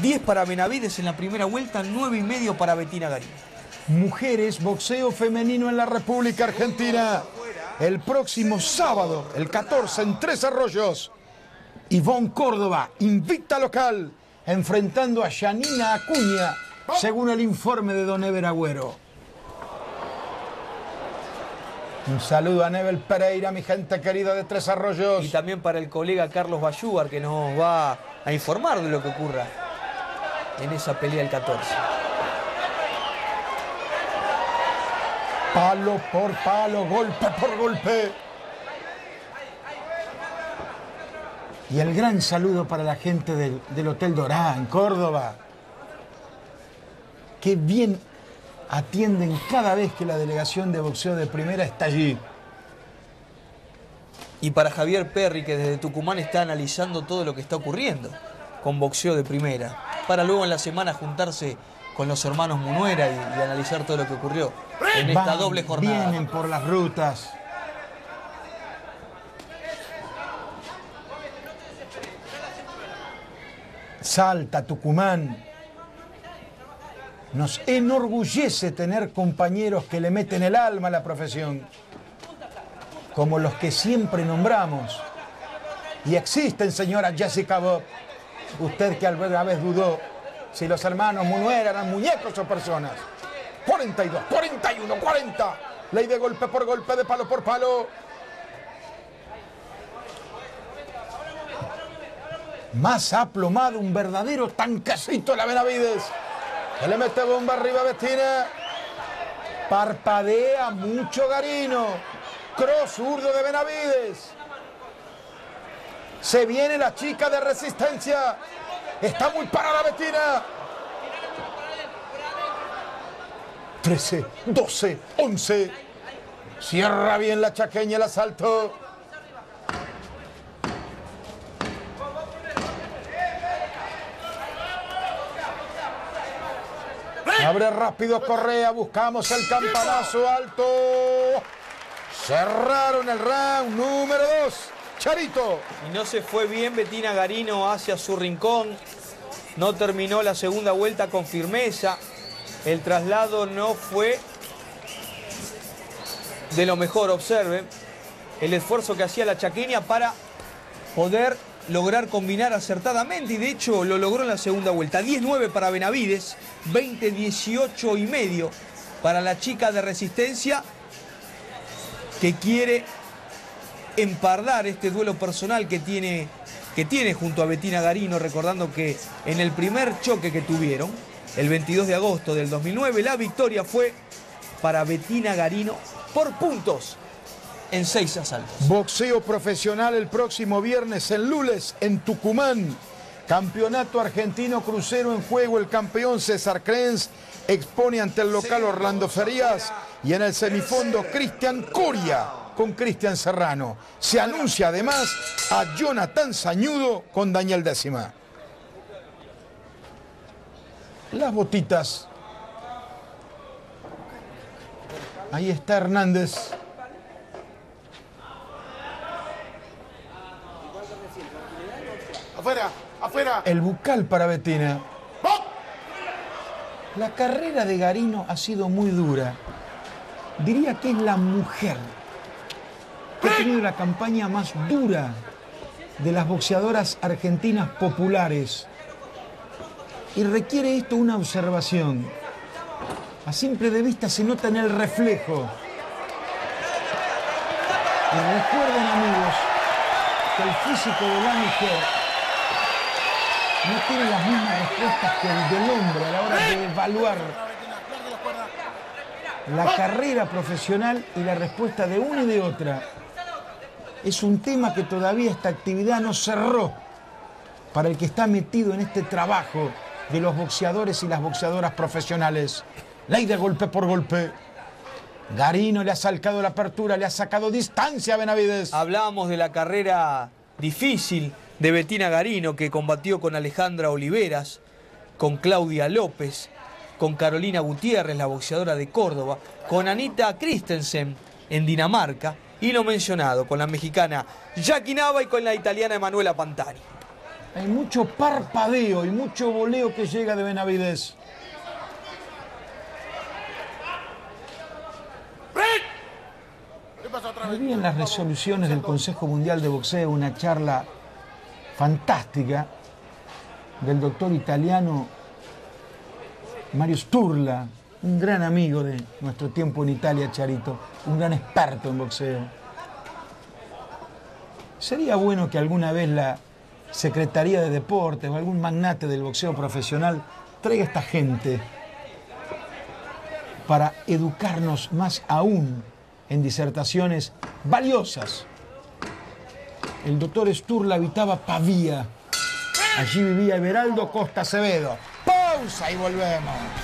10 para Benavides en la primera vuelta, 9 y medio para Betina Garín. Mujeres, boxeo femenino en la República Argentina. El próximo sábado, el 14, en Tres Arroyos. Ivonne Córdoba, invicta local, enfrentando a Yanina Acuña, según el informe de Don Ever Agüero. Un saludo a Nebel Pereira, mi gente querida de Tres Arroyos. Y también para el colega Carlos Bayúar, que nos va a informar de lo que ocurra en esa pelea del 14. Palo por palo, golpe por golpe. Y el gran saludo para la gente del, del Hotel Dorá en Córdoba. Qué bien atienden cada vez que la delegación de boxeo de primera está allí. Y para Javier Perry, que desde Tucumán está analizando todo lo que está ocurriendo con boxeo de primera, para luego en la semana juntarse con los hermanos Munuera y, y analizar todo lo que ocurrió en esta Van, doble jornada. Vienen por las rutas. Salta, Tucumán. Nos enorgullece tener compañeros que le meten el alma a la profesión, como los que siempre nombramos. Y existen, señora Jessica Bob, usted que alguna vez dudó si los hermanos Munuera eran muñecos o personas. 42, 41, 40. Ley de golpe por golpe, de palo por palo. Más aplomado, un verdadero tanquecito la Benavides. Se le mete bomba arriba a. Parpadea mucho Garino. Cross zurdo de Benavides. Se viene la chica de resistencia. Está muy parada Bettina. 13, 12, 11. Cierra bien la chaqueña el asalto. Abre rápido Correa, buscamos el campanazo alto. Cerraron el round número 2. Charito. Y no se fue bien Betina Garino hacia su rincón. No terminó la segunda vuelta con firmeza. El traslado no fue de lo mejor. Observen el esfuerzo que hacía la chaqueña para poder lograr combinar acertadamente y de hecho lo logró en la segunda vuelta. 10-9 para Benavides, 20-18 y medio para la chica de resistencia que quiere empardar este duelo personal que tiene, que tiene junto a Betina Garino, recordando que en el primer choque que tuvieron, el 22 de agosto del 2009, la victoria fue para Betina Garino por puntos en seis asaltos. Boxeo profesional el próximo viernes en Lules, en Tucumán. Campeonato argentino crucero en juego. El campeón César Krenz expone ante el local Orlando Ferías. Y en el semifondo Cristian Coria con Cristian Serrano. Se anuncia además a Jonathan Sañudo con Daniel Décima. Las botitas. Ahí está Hernández. Afuera, afuera. El bucal para Betina. La carrera de Garino ha sido muy dura. Diría que es la mujer que ha tenido la campaña más dura de las boxeadoras argentinas populares. Y requiere esto una observación. A simple de vista se nota en el reflejo. Y recuerden amigos que el físico de la mujer no tiene las mismas respuestas que el del hombre a la hora de evaluar la carrera profesional y la respuesta de una y de otra. Es un tema que todavía esta actividad no cerró para el que está metido en este trabajo de los boxeadores y las boxeadoras profesionales. Ley de golpe por golpe. Garino le ha salcado la apertura, le ha sacado distancia a Benavides. Hablábamos de la carrera difícil de Betina Garino, que combatió con Alejandra Oliveras, con Claudia López, con Carolina Gutiérrez, la boxeadora de Córdoba, con Anita Christensen en Dinamarca, y lo mencionado, con la mexicana Jackie Nava y con la italiana Emanuela Pantani. Hay mucho parpadeo y mucho voleo que llega de Benavides. Vi en las resoluciones del Consejo Mundial de Boxeo una charla fantástica del doctor italiano Mario Sturla, un gran amigo de nuestro tiempo en Italia, Charito, un gran experto en boxeo. Sería bueno que alguna vez la Secretaría de Deportes o algún magnate del boxeo profesional traiga a esta gente para educarnos más aún en disertaciones valiosas. El doctor Sturla habitaba Pavía. Allí vivía Everaldo Costa Acevedo. Pausa y volvemos.